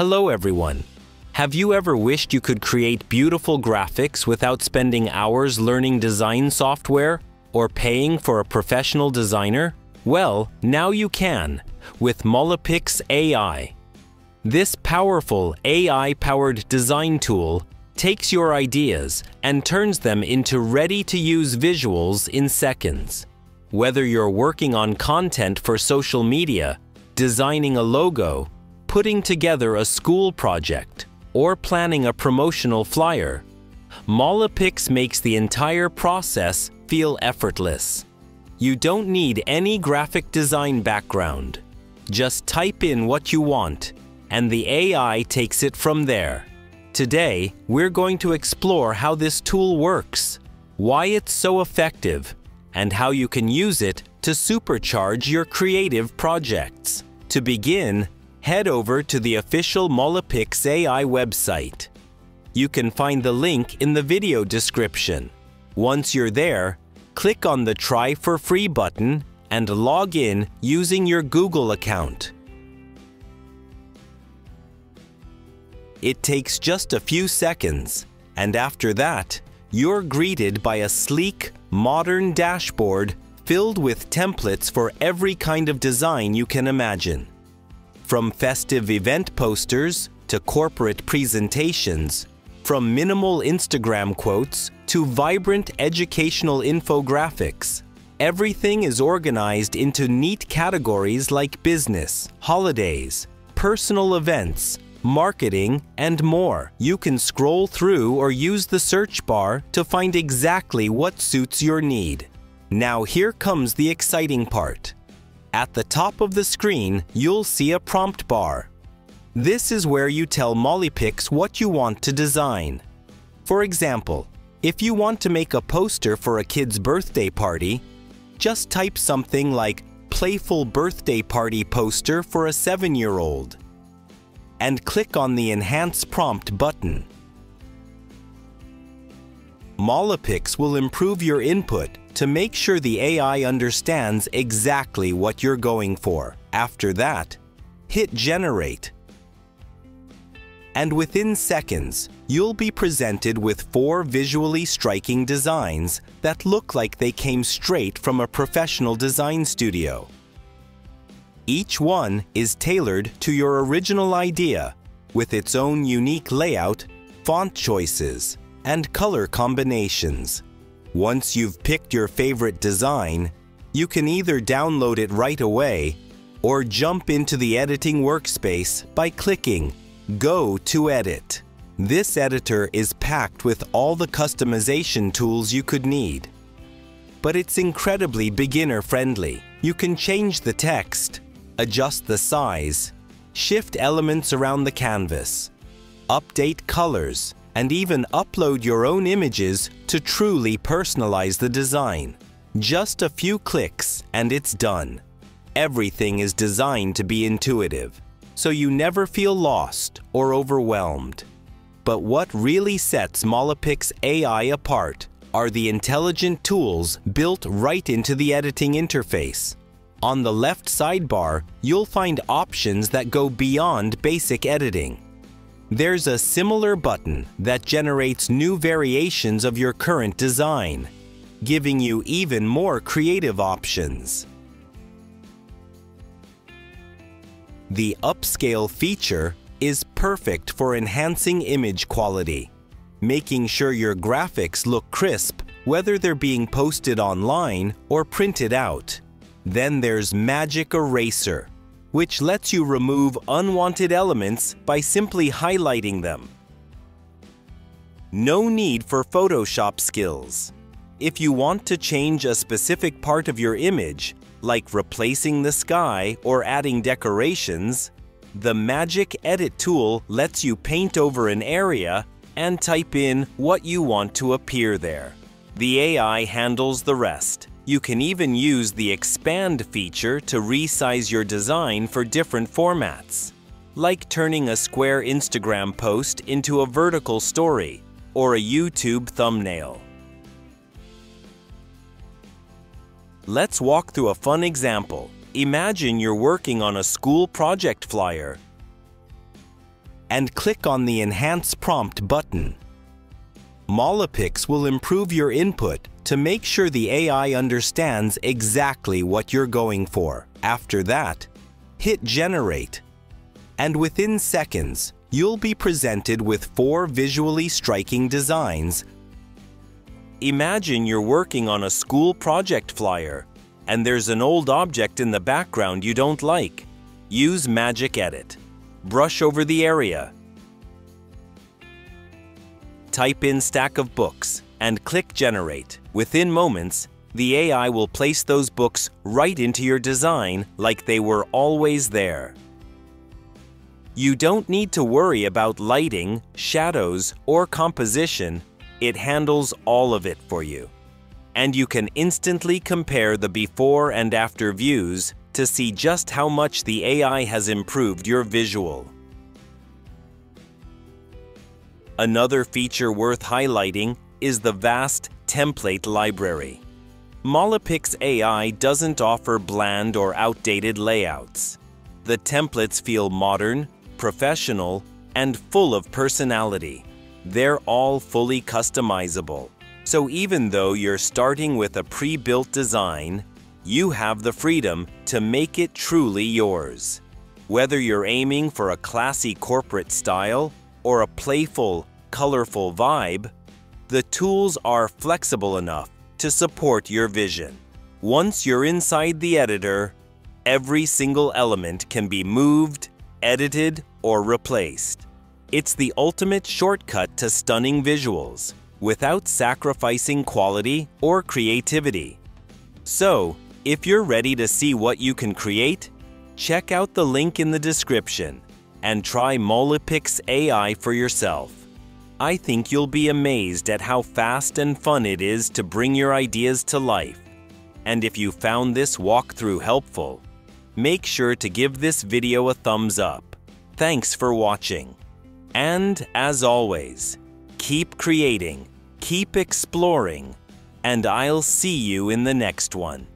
Hello everyone. Have you ever wished you could create beautiful graphics without spending hours learning design software or paying for a professional designer? Well, now you can with Molypix AI. This powerful AI-powered design tool takes your ideas and turns them into ready-to-use visuals in seconds. Whether you're working on content for social media, designing a logo, putting together a school project, or planning a promotional flyer, Molypix makes the entire process feel effortless. You don't need any graphic design background. Just type in what you want, and the AI takes it from there. Today, we're going to explore how this tool works, why it's so effective, and how you can use it to supercharge your creative projects. To begin, head over to the official Molypix AI website. You can find the link in the video description. Once you're there, click on the Try for Free button and log in using your Google account. It takes just a few seconds, and after that, you're greeted by a sleek, modern dashboard filled with templates for every kind of design you can imagine. From festive event posters to corporate presentations, from minimal Instagram quotes to vibrant educational infographics, everything is organized into neat categories like business, holidays, personal events, marketing, and more. You can scroll through or use the search bar to find exactly what suits your need. Now here comes the exciting part. At the top of the screen, you'll see a prompt bar. This is where you tell Molypix what you want to design. For example, if you want to make a poster for a kid's birthday party, just type something like Playful Birthday Party Poster for a 7-year-old and click on the Enhance Prompt button. Molypix will improve your input to make sure the AI understands exactly what you're going for. After that, hit Generate. And within seconds, you'll be presented with four visually striking designs that look like they came straight from a professional design studio. Each one is tailored to your original idea with its own unique layout, font choices, and color combinations. Once you've picked your favorite design, you can either download it right away or jump into the editing workspace by clicking Go to Edit. This editor is packed with all the customization tools you could need. But it's incredibly beginner-friendly. You can change the text, adjust the size, shift elements around the canvas, update colors, and even upload your own images to truly personalize the design. Just a few clicks and it's done. Everything is designed to be intuitive, so you never feel lost or overwhelmed. But what really sets Molypix AI apart are the intelligent tools built right into the editing interface. On the left sidebar, you'll find options that go beyond basic editing. There's a similar button that generates new variations of your current design, giving you even more creative options. The Upscale feature is perfect for enhancing image quality, making sure your graphics look crisp whether they're being posted online or printed out. Then there's Magic Eraser, which lets you remove unwanted elements by simply highlighting them. No need for Photoshop skills. If you want to change a specific part of your image, like replacing the sky or adding decorations, the Magic Edit tool lets you paint over an area and type in what you want to appear there. The AI handles the rest. You can even use the Expand feature to resize your design for different formats, like turning a square Instagram post into a vertical story or a YouTube thumbnail. Let's walk through a fun example. Imagine you're working on a school project flyer. and click on the Enhance Prompt button. Molypix will improve your input to make sure the AI understands exactly what you're going for. After that, hit Generate. And within seconds, you'll be presented with four visually striking designs. Imagine you're working on a school project flyer, and there's an old object in the background you don't like. Use Magic Edit. Brush over the area Type in stack of books and click Generate. Within moments, the AI will place those books right into your design like they were always there. You don't need to worry about lighting, shadows, or composition. It handles all of it for you. And you can instantly compare the before and after views to see just how much the AI has improved your visual. Another feature worth highlighting is the vast template library. Molypix AI doesn't offer bland or outdated layouts. The templates feel modern, professional, and full of personality. They're all fully customizable. So even though you're starting with a pre-built design, you have the freedom to make it truly yours. Whether you're aiming for a classy corporate style or a playful, colorful vibe, the tools are flexible enough to support your vision. Once you're inside the editor, every single element can be moved, edited, or replaced. It's the ultimate shortcut to stunning visuals without sacrificing quality or creativity. So, if you're ready to see what you can create, check out the link in the description and try Molypix AI for yourself. I think you'll be amazed at how fast and fun it is to bring your ideas to life. And if you found this walkthrough helpful, make sure to give this video a thumbs up. Thanks for watching. And as always, keep creating, keep exploring, and I'll see you in the next one.